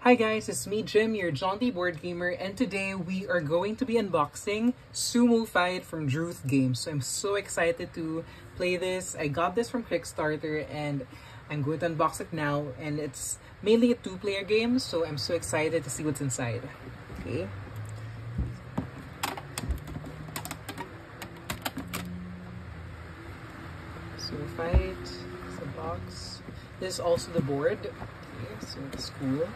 Hi guys, it's me Jim, your jaunty board gamer, and today we are going to be unboxing Sumo Fight from Druth Games. So I'm so excited to play this. I got this from Kickstarter and I'm going to unbox it now. And it's mainly a two-player game, so I'm so excited to see what's inside. Okay. Sumo Fight, it's the box. This is also the board. Okay, so it's cool.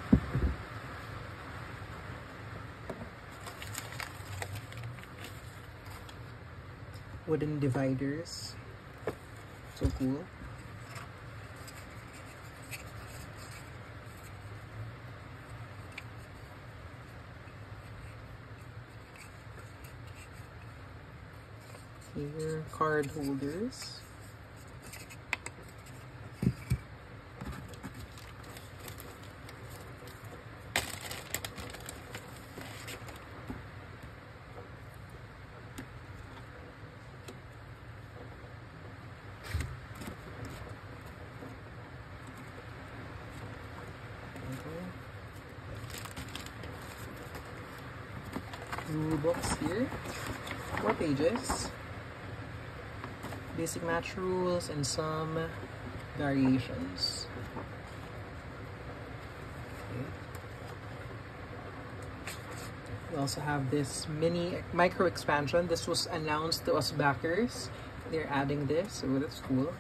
Wooden dividers. So cool. Here, card holders. Rule books here. Four pages. Basic match rules and some variations. We also have this mini micro expansion. This was announced to us backers. They're adding this, so that's cool.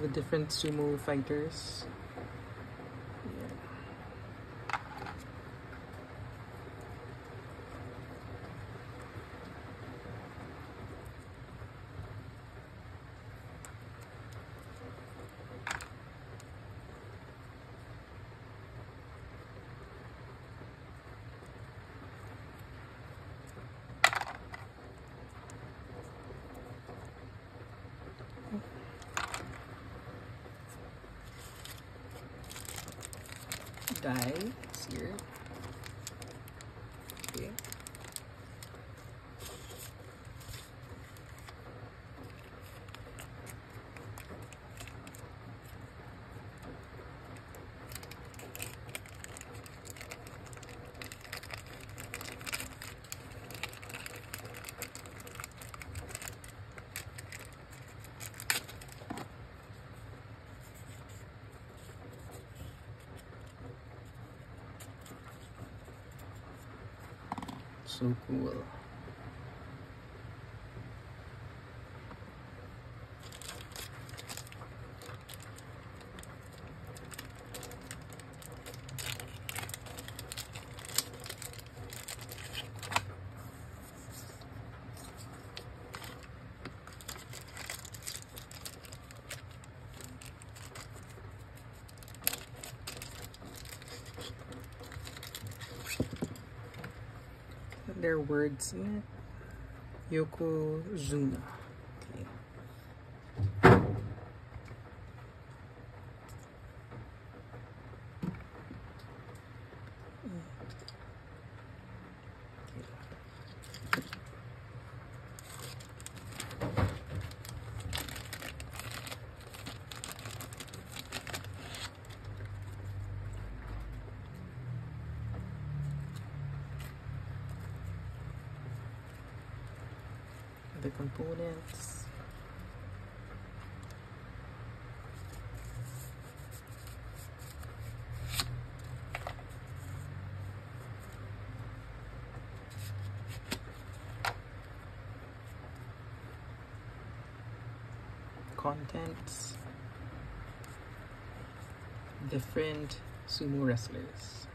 The different sumo fighters. Here. Okay. 辛苦了。Their words in it. Yokozuna. Okay. The components. Contents. Different sumo wrestlers.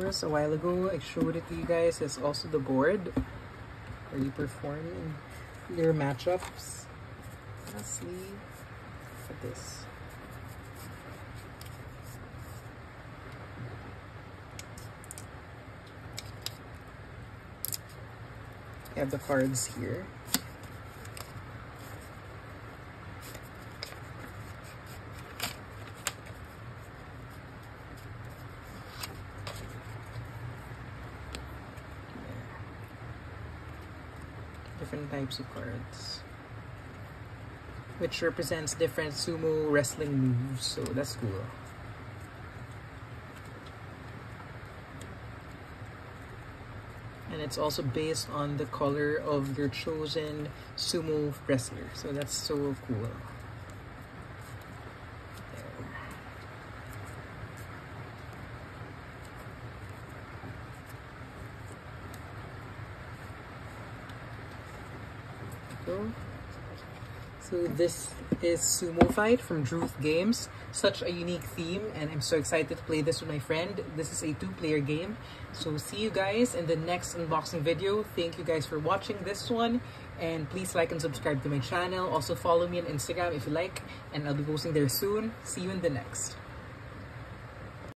Course, a while ago, I showed it to you guys. It's also the board where you perform your matchups. Lastly, at this. You have the cards here. Different types of cards which represents different sumo wrestling moves so that's cool. And it's also based on the color of your chosen sumo wrestler so that's so cool So this is Sumo Fight from Druth Games. Such a unique theme and I'm so excited to play this with my friend. This is a two-player game. So see you guys in the next unboxing video. Thank you guys for watching this one and please like and subscribe to my channel. Also follow me on Instagram if you like and I'll be posting there soon. See you in the next.